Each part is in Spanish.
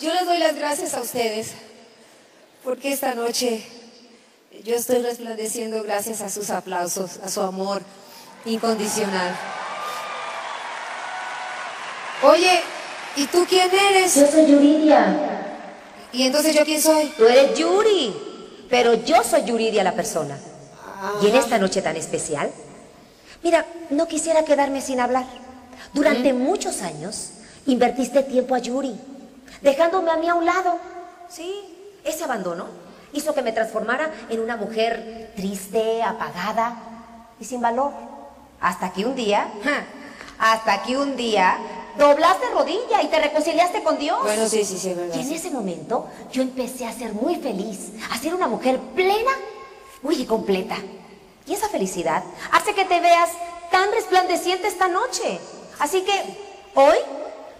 Yo les doy las gracias a ustedes porque esta noche yo estoy resplandeciendo gracias a sus aplausos, a su amor incondicional. Oye, ¿y tú quién eres? Yo soy Yuridia. ¿Y entonces yo quién soy? Tú eres Yuri, pero yo soy Yuridia la persona. Y en esta noche tan especial, mira, no quisiera quedarme sin hablar. Durante muchos años invertiste tiempo a Yuri, dejándome a mí a un lado. Sí, ese abandono hizo que me transformara en una mujer triste, apagada y sin valor. Hasta que un día, hasta que un día doblaste rodilla y te reconciliaste con Dios. Bueno, sí, sí, sí, verdad. Y en ese momento yo empecé a ser muy feliz, a ser una mujer plena, muy completa. Y esa felicidad hace que te veas tan resplandeciente esta noche. Así que hoy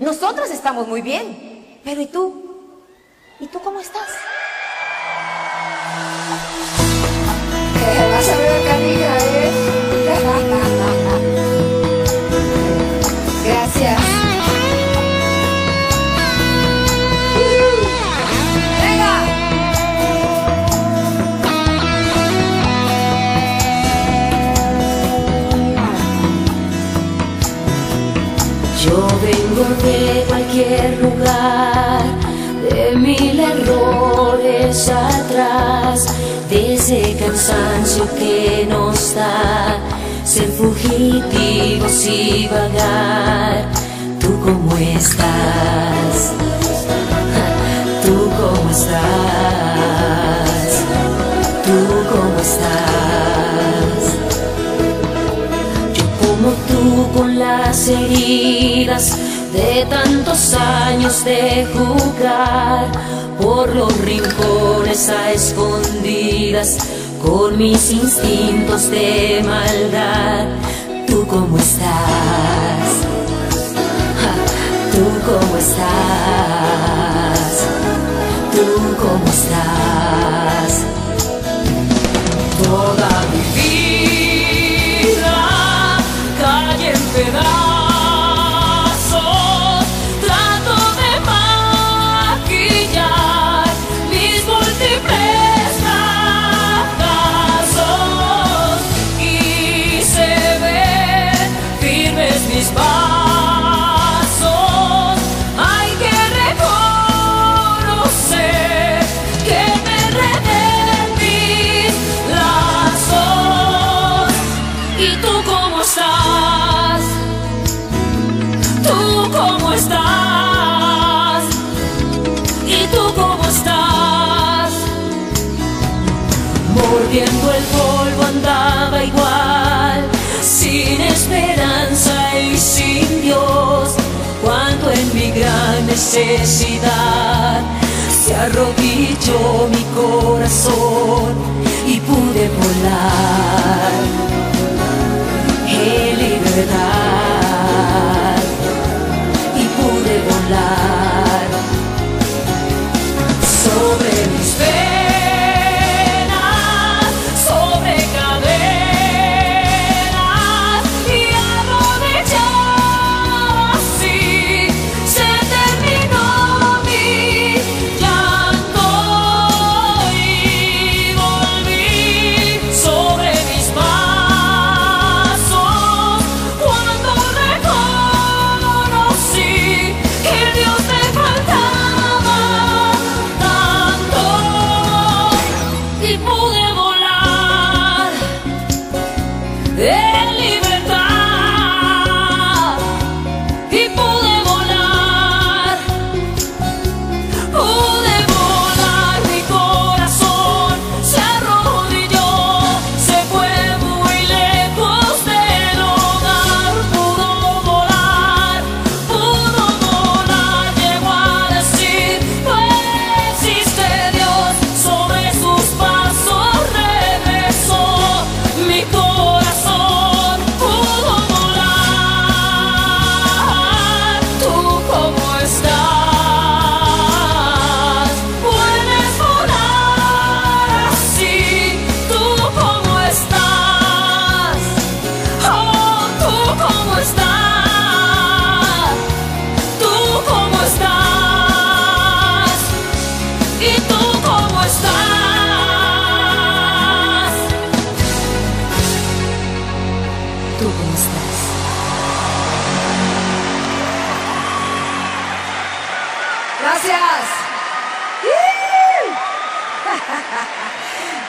nosotros estamos muy bien. Pero ¿y tú? ¿Y tú cómo estás? De cualquier lugar, de mil errores atrás, de ese cansancio que nos da ser fugitivos y vagar. ¿Tú cómo estás? ¿Tú cómo estás? ¿Tú cómo estás? Yo como tú con las heridas de tantos años de jugar por los rincones a escondidas con mis instintos de maldad. ¿Tú cómo estás? ¿Tú cómo estás? ¿Tú cómo estás? Mis pasos. Hay que reconocer que me enredé en mis lazos. ¿Y tú cómo estás? ¿Tú cómo estás? ¿Y tú cómo estás? Mordiendo el polvo andaba igual, necesidad. Se arrodilló mi corazón y pude volar. Libertad